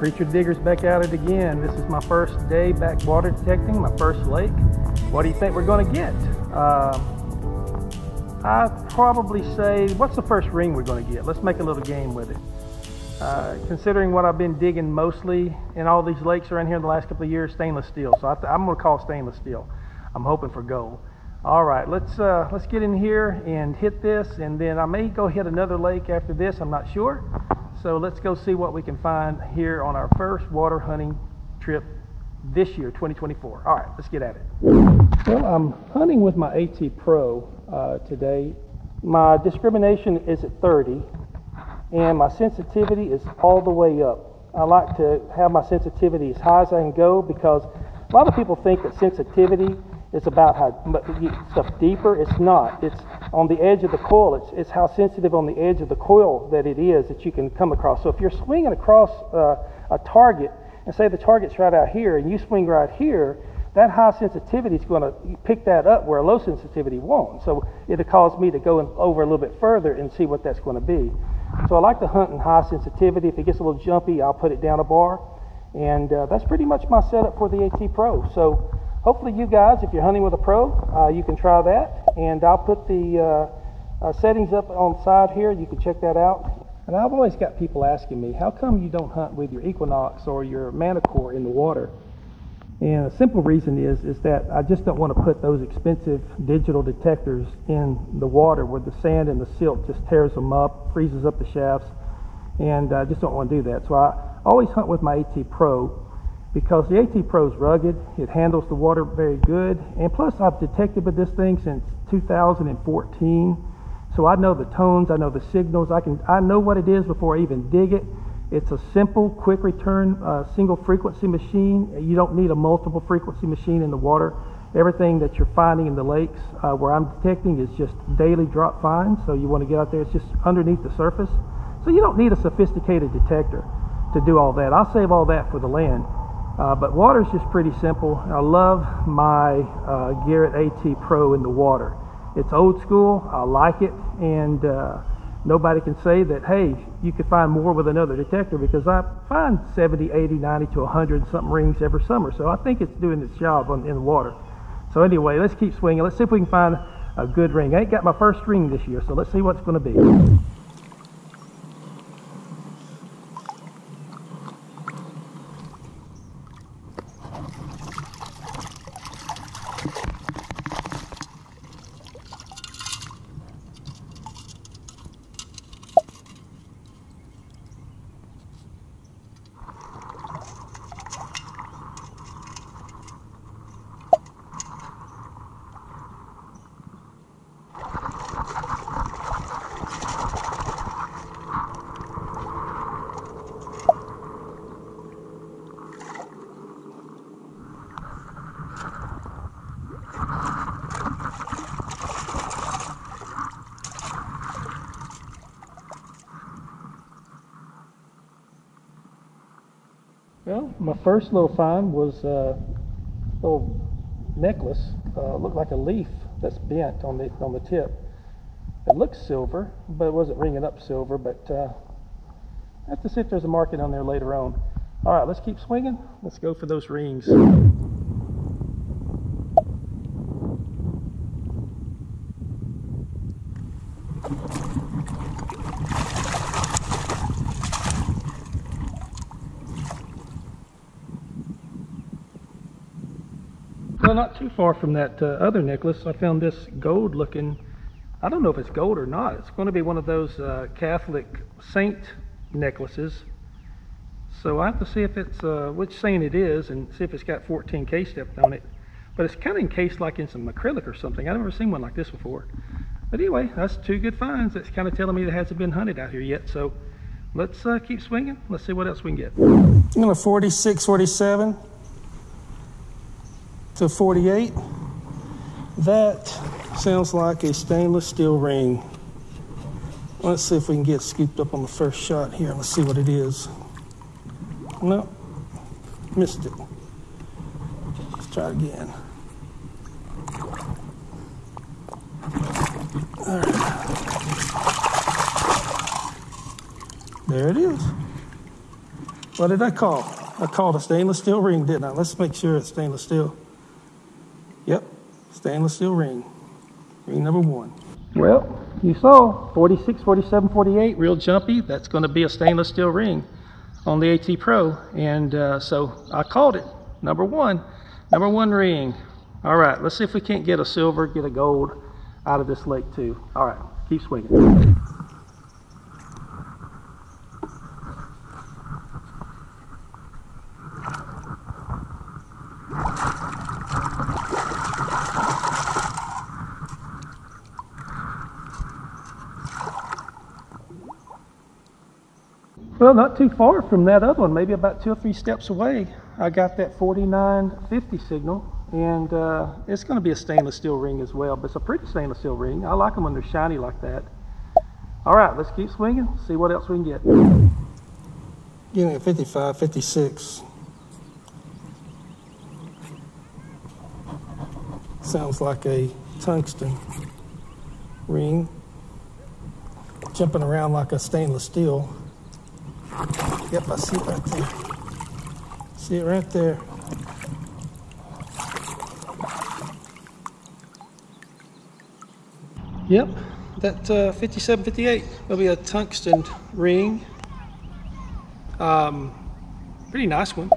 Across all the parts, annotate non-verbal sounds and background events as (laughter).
Preacher Digger's back at it again. This is my first day back water detecting, my first lake. What do you think we're going to get? Uh, I'd probably say, what's the first ring we're going to get? Let's make a little game with it. Uh, considering what I've been digging mostly in all these lakes around here in the last couple of years, stainless steel. So I am going to call stainless steel. I'm hoping for gold. All right, let's uh, let's get in here and hit this, and then I may go hit another lake after this. I'm not sure. So let's go see what we can find here on our first water hunting trip this year, 2024. All right, let's get at it. Well, I'm hunting with my AT Pro uh, today. My discrimination is at 30, and my sensitivity is all the way up. I like to have my sensitivity as high as I can go because a lot of people think that sensitivity is about how stuff deeper. It's not. It's on the edge of the coil. It's, it's how sensitive on the edge of the coil that it is that you can come across. So if you're swinging across uh, a target, and say the target's right out here, and you swing right here, that high sensitivity is going to pick that up where a low sensitivity won't. So it'll cause me to go in, over a little bit further and see what that's going to be. So I like to hunt in high sensitivity. If it gets a little jumpy, I'll put it down a bar. And uh, that's pretty much my setup for the AT Pro. So hopefully you guys, if you're hunting with a pro, uh, you can try that. And I'll put the uh, uh, settings up on the side here. You can check that out. And I've always got people asking me, how come you don't hunt with your Equinox or your Manticore in the water? And a simple reason is is that I just don't want to put those expensive digital detectors in the water where the sand and the silt just tears them up, freezes up the shafts, and I just don't want to do that. So I always hunt with my AT Pro because the AT Pro is rugged, it handles the water very good, and plus I've detected with this thing since 2014. So I know the tones, I know the signals, I can I know what it is before I even dig it. It's a simple, quick return, uh, single frequency machine. You don't need a multiple frequency machine in the water. Everything that you're finding in the lakes uh, where I'm detecting is just daily drop finds. So you want to get out there, it's just underneath the surface. So you don't need a sophisticated detector to do all that. I'll save all that for the land. Uh, but water is just pretty simple. I love my uh, Garrett AT Pro in the water. It's old school. I like it. And uh, nobody can say that, hey, you could find more with another detector because I find 70, 80, 90 to 100 something rings every summer. So I think it's doing its job on, in the water. So anyway, let's keep swinging. Let's see if we can find a good ring. I ain't got my first ring this year, so let's see what's going to be. Well, my first little find was a little necklace. Uh, looked like a leaf that's bent on the on the tip. It looks silver, but it wasn't ringing up silver. But uh, I have to see if there's a marking on there later on. All right, let's keep swinging. Let's go for those rings. Well, not too far from that uh, other necklace, I found this gold looking, I don't know if it's gold or not. It's going to be one of those uh, Catholic saint necklaces. So I have to see if it's, uh, which saint it is and see if it's got 14K stepped on it. But it's kind of encased like in some acrylic or something. I've never seen one like this before. But anyway, that's two good finds. That's kind of telling me that hasn't been hunted out here yet. So let's uh, keep swinging. Let's see what else we can get. You know, 46, 47 to 48. That sounds like a stainless steel ring. Let's see if we can get scooped up on the first shot here. Let's see what it is. No, missed it. Let's try again. There it is. What did I call? I called a stainless steel ring, didn't I? Let's make sure it's stainless steel. Stainless steel ring. Ring number one. Well, you saw 46, 47, 48, real jumpy. That's going to be a stainless steel ring on the AT Pro. And uh, so I called it number one. Number one ring. All right, let's see if we can't get a silver, get a gold out of this lake too. All right, keep swinging. Well, not too far from that other one, maybe about two or three steps away. I got that 4950 signal, and uh, it's going to be a stainless steel ring as well, but it's a pretty stainless steel ring. I like them when they're shiny like that. All right, let's keep swinging, see what else we can get. Me a 55, 56. Sounds like a tungsten ring jumping around like a stainless steel. Yep, I see it right there. See it right there. Yep, that uh, 5758 will be a tungsten ring. Um, pretty nice one.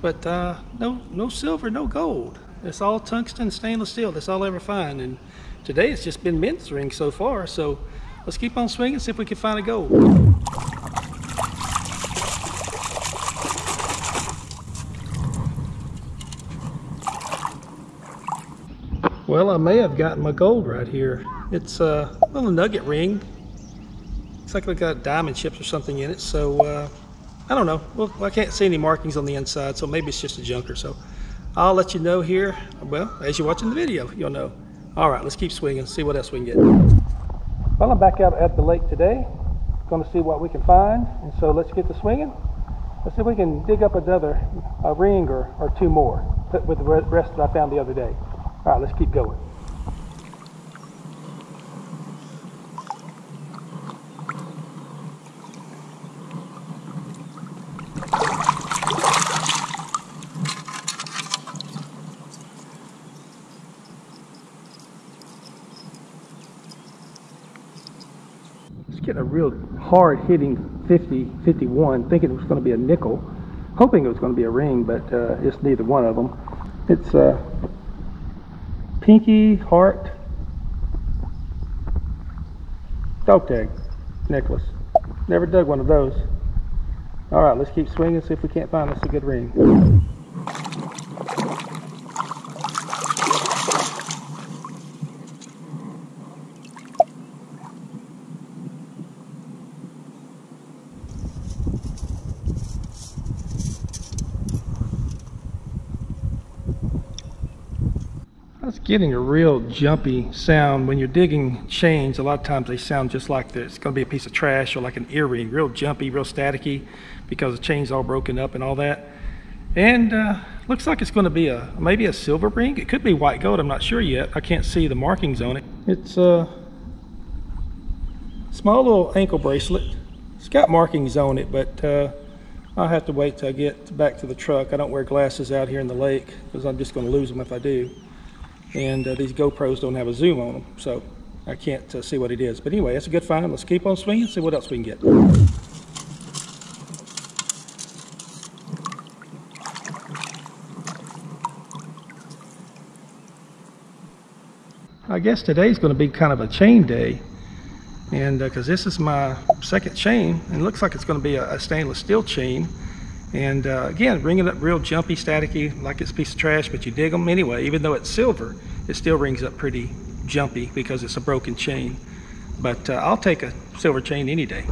But uh, no, no silver, no gold. It's all tungsten stainless steel. That's all I ever find. And today it's just been mint ring so far. So let's keep on swinging, see if we can find a gold. Well, I may have gotten my gold right here. It's a little nugget ring. Looks like it got diamond chips or something in it. So uh, I don't know. Well, I can't see any markings on the inside, so maybe it's just a junker. So I'll let you know here. Well, as you're watching the video, you'll know. All right, let's keep swinging, see what else we can get. Well, I'm back out at the lake today. Going to see what we can find. And so let's get to swinging. Let's see if we can dig up another a ring or, or two more with the rest that I found the other day. All right, let's keep going. Just getting a real hard hitting 50, 51, thinking it was going to be a nickel, hoping it was going to be a ring, but uh, it's neither one of them. It's uh, pinky heart dog tag necklace. Never dug one of those. All right, let's keep swinging, see if we can't find us a good ring. That's getting a real jumpy sound. When you're digging chains, a lot of times they sound just like this. It's going to be a piece of trash or like an earring, real jumpy, real staticky because the chain's all broken up and all that. And uh, looks like it's going to be a maybe a silver ring. It could be white gold. I'm not sure yet. I can't see the markings on it. It's a small little ankle bracelet. It's got markings on it, but uh, I'll have to wait till I get back to the truck. I don't wear glasses out here in the lake because I'm just going to lose them if I do and uh, these GoPros don't have a zoom on them, so I can't uh, see what it is. But anyway, that's a good find. Let's keep on swinging, see what else we can get. I guess today's going to be kind of a chain day, and because uh, this is my second chain, and it looks like it's going to be a, a stainless steel chain. And uh, again, bringing up real jumpy, staticky, like it's a piece of trash, but you dig them anyway. Even though it's silver, it still rings up pretty jumpy because it's a broken chain. But uh, I'll take a silver chain any day.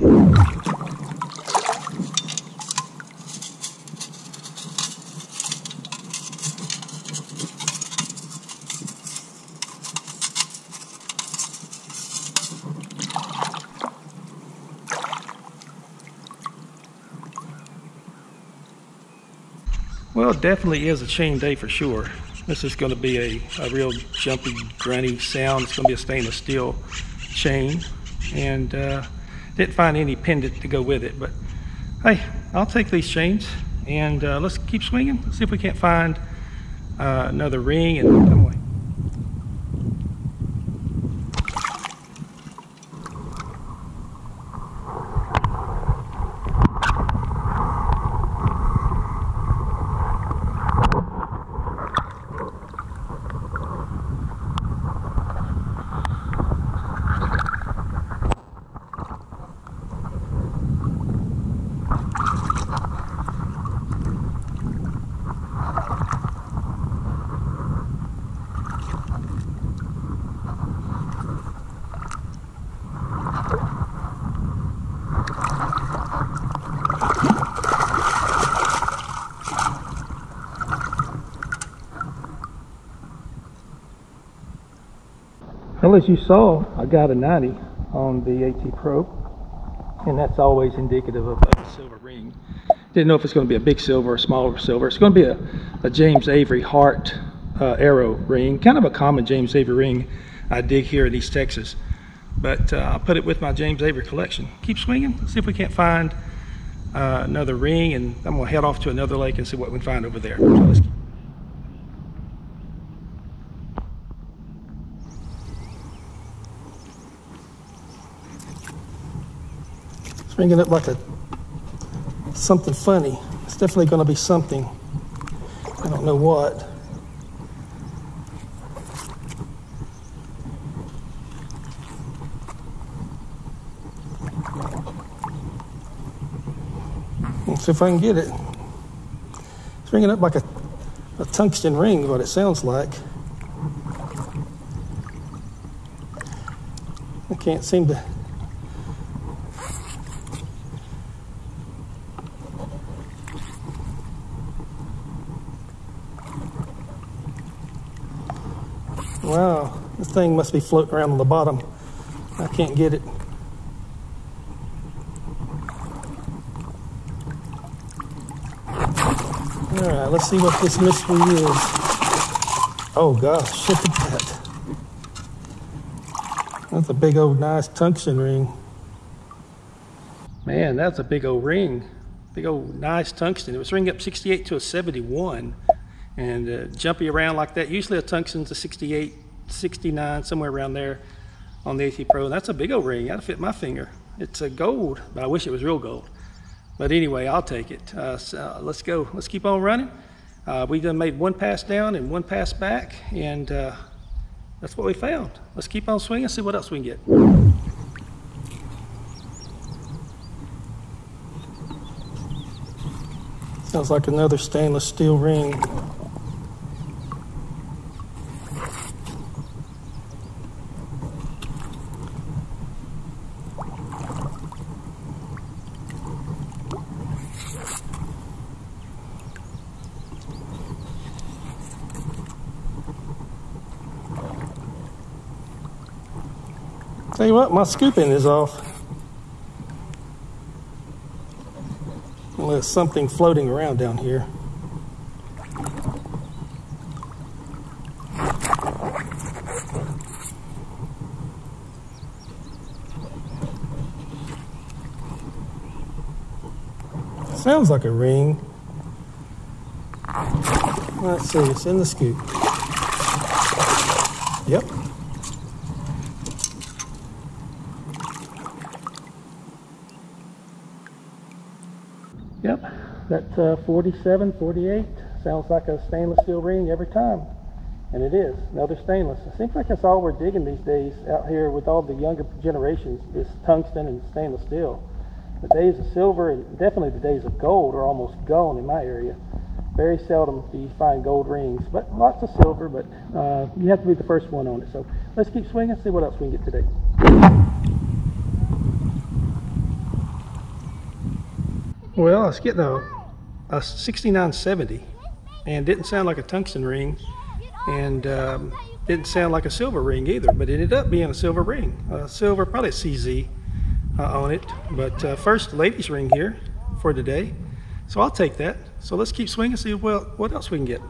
Well, it definitely is a chain day for sure. This is going to be a, a real jumpy, grunty sound. It's going to be a stainless steel chain. And uh, didn't find any pendant to go with it, but Hey, I'll take these chains and uh, let's keep swinging. See if we can't find uh, another ring and come away. Well, as you saw, I got a 90 on the AT Pro, and that's always indicative of a silver ring. Didn't know if it's going to be a big silver or smaller silver. It's going to be a, a James Avery Heart uh, arrow ring, kind of a common James Avery ring I dig here in East Texas. But uh, I'll put it with my James Avery collection. Keep swinging, see if we can't find uh, another ring, and I'm going to head off to another lake and see what we can find over there. So Bringing up like a something funny. It's definitely going to be something. I don't know what. Let's see if I can get it. It's ringing up like a, a tungsten ring, what it sounds like. I can't seem to Wow, this thing must be floating around on the bottom. I can't get it. All right, let's see what this mystery is. Oh gosh, look at that. That's a big old nice tungsten ring. Man, that's a big old ring. Big old nice tungsten. It was ringing up 68 to a 71 and uh, jumpy around like that. Usually a tungsten's a 68, 69, somewhere around there on the AT Pro. And That's a big old ring. That'll fit my finger. It's a gold, but I wish it was real gold. But anyway, I'll take it. Uh, so uh, let's go. Let's keep on running. Uh, we done made one pass down and one pass back, and uh, that's what we found. Let's keep on swinging, see what else we can get. Sounds like another stainless steel ring. Tell you what, my scooping is off. There's something floating around down here. Sounds like a ring. Let's see, it's in the scoop. Yep, Yep, that uh, 47, 48 sounds like a stainless steel ring every time. And it is, another stainless. It seems like that's all we're digging these days out here with all the younger generations, is tungsten and stainless steel. The days of silver and definitely the days of gold are almost gone in my area. Very seldom do you find gold rings, but lots of silver, but uh, you have to be the first one on it. So let's keep swinging, see what else we can get today. Well, I was getting a, a 6970 and didn't sound like a tungsten ring and um, didn't sound like a silver ring either, but it ended up being a silver ring. A silver, probably a CZ uh, on it. But uh, first ladies ring here for today. So I'll take that. So let's keep swinging, see well, what else we can get.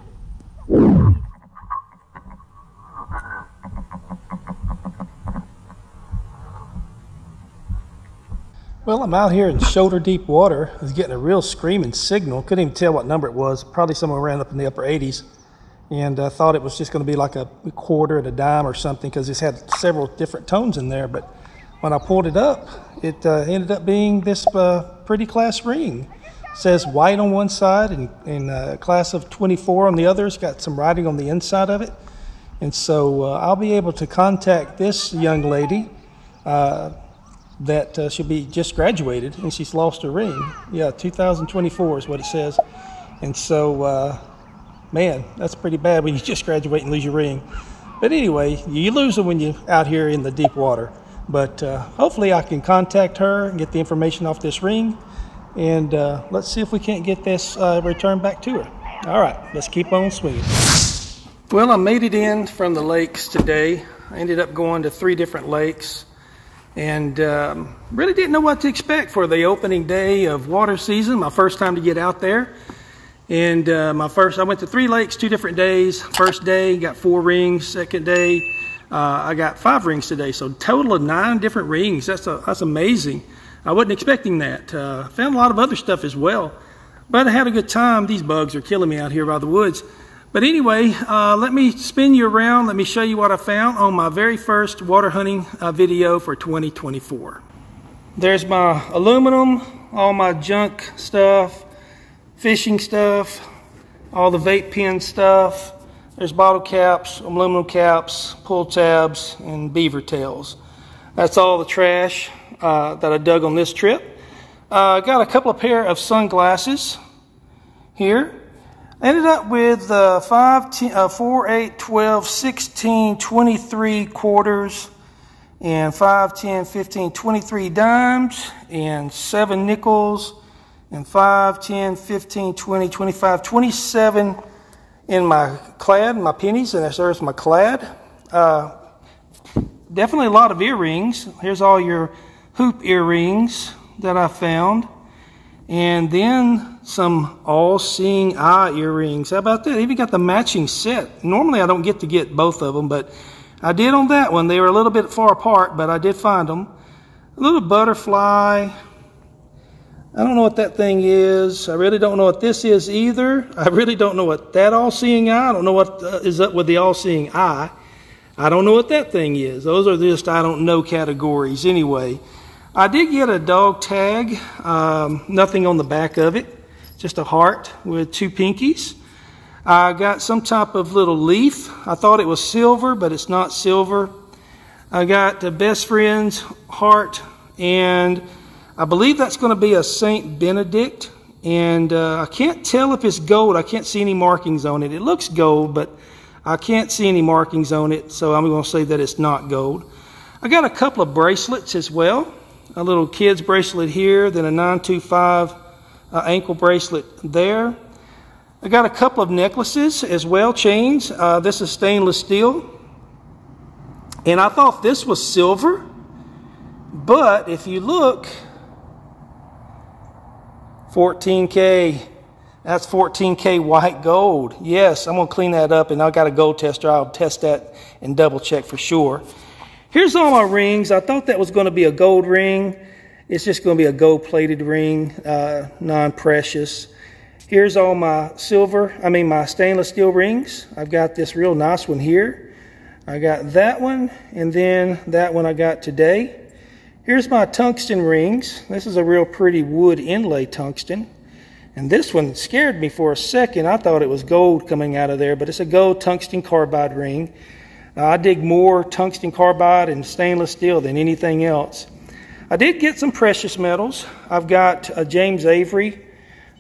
Well, I'm out here in shoulder deep water. I was getting a real screaming signal. Couldn't even tell what number it was. Probably somewhere around up in the upper 80s. And I thought it was just going to be like a quarter and a dime or something because it's had several different tones in there. But when I pulled it up, it uh, ended up being this uh, pretty class ring. It says white on one side and, and uh, class of 24 on the other. It's got some writing on the inside of it. And so uh, I'll be able to contact this young lady uh, that uh, she'll be just graduated and she's lost her ring. Yeah, 2024 is what it says. And so, uh, man, that's pretty bad when you (laughs) just graduate and lose your ring. But anyway, you lose them when you're out here in the deep water. But uh, hopefully, I can contact her and get the information off this ring. And uh, let's see if we can't get this uh, returned back to her. All right, let's keep on swinging. Well, I made it in from the lakes today. I ended up going to three different lakes and um, really didn't know what to expect for the opening day of water season. My first time to get out there. And uh, my first, I went to three lakes, two different days. First day, got four rings. Second day, uh, I got five rings today. So total of nine different rings. That's a, that's amazing. I wasn't expecting that. Uh, found a lot of other stuff as well. But I had a good time. These bugs are killing me out here by the woods. But anyway, uh, let me spin you around. Let me show you what I found on my very first water hunting uh, video for 2024. There's my aluminum, all my junk stuff, fishing stuff, all the vape pen stuff. There's bottle caps, aluminum caps, pull tabs, and beaver tails. That's all the trash uh, that I dug on this trip. I uh, got a couple of pair of sunglasses here. I ended up with uh, 5, 10, uh, 4, 8, 12, 16, 23 quarters, and 5, 10, 15, 23 dimes, and 7 nickels, and 5, 10, 15, 20, 25, 27 in my clad, my pennies, and there's my clad. Uh, definitely a lot of earrings. Here's all your hoop earrings that I found. And then some all-seeing eye earrings. How about that? Even got the matching set. Normally I don't get to get both of them, but I did on that one. They were a little bit far apart, but I did find them. A little butterfly. I don't know what that thing is. I really don't know what this is either. I really don't know what that all-seeing eye. I don't know what uh, up with the all-seeing eye. I don't know what that thing is. Those are just I don't know categories anyway. I did get a dog tag, um, nothing on the back of it, just a heart with two pinkies. I got some type of little leaf. I thought it was silver, but it's not silver. I got the best friend's heart, and I believe that's going to be a Saint Benedict. And uh, I can't tell if it's gold. I can't see any markings on it. It looks gold, but I can't see any markings on it, so I'm going to say that it's not gold. I got a couple of bracelets as well a little kid's bracelet here, then a 925 uh, ankle bracelet there. I got a couple of necklaces as well, chains. Uh, this is stainless steel. And I thought this was silver. But if you look, 14K. That's 14K white gold. Yes, I'm to clean that up and I've got a gold tester. I'll test that and double check for sure. Here's all my rings. I thought that was going to be a gold ring. It's just going to be a gold plated ring, uh, non-precious. Here's all my silver, I mean my stainless steel rings. I've got this real nice one here. I got that one, and then that one I got today. Here's my tungsten rings. This is a real pretty wood inlay tungsten. And this one scared me for a second. I thought it was gold coming out of there, but it's a gold tungsten carbide ring. I dig more tungsten carbide and stainless steel than anything else. I did get some precious metals. I've got a James Avery.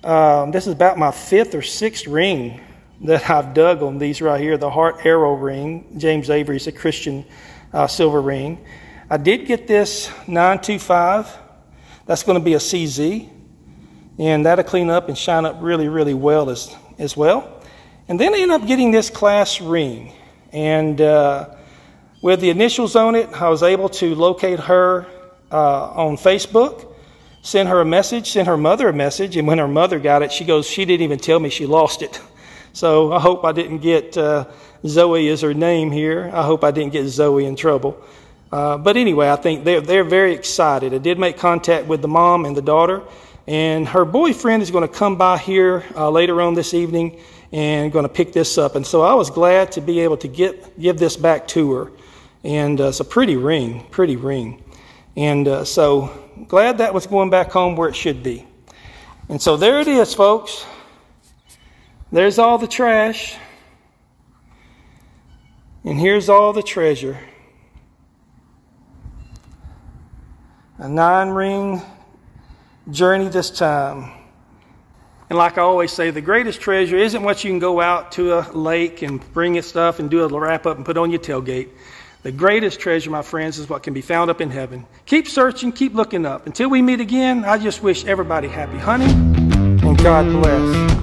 Um, this is about my fifth or sixth ring that (laughs) I've dug on these right here. The Heart Arrow ring. James Avery is a Christian uh, silver ring. I did get this 925. That's going to be a CZ. And that'll clean up and shine up really, really well as, as well. And then I end up getting this class ring. And uh, with the initials on it, I was able to locate her uh, on Facebook, send her a message, send her mother a message. And when her mother got it, she goes, she didn't even tell me she lost it. (laughs) So I hope I didn't get uh, Zoe as her name here. I hope I didn't get Zoe in trouble. Uh, but anyway, I think they're, they're very excited. I did make contact with the mom and the daughter, and her boyfriend is going to come by here uh, later on this evening and going to pick this up. And so I was glad to be able to get give this back to her. And uh, it's a pretty ring, pretty ring. And uh, so glad that was going back home where it should be. And so there it is, folks. There's all the trash. And here's all the treasure. A nine ring journey this time. And like I always say, the greatest treasure isn't what you can go out to a lake and bring it stuff and do a wrap up and put on your tailgate. The greatest treasure, my friends, is what can be found up in heaven. Keep searching, keep looking up. Until we meet again, I just wish everybody happy hunting and God bless.